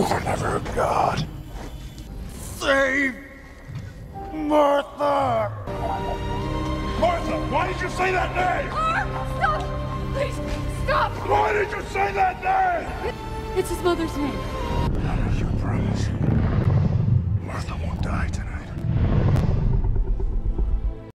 You were never a god. Save Martha! Martha, why did you say that name? Arm, stop! Please, stop! Why did you say that name? It's his mother's name. How did you promise? Martha won't die tonight.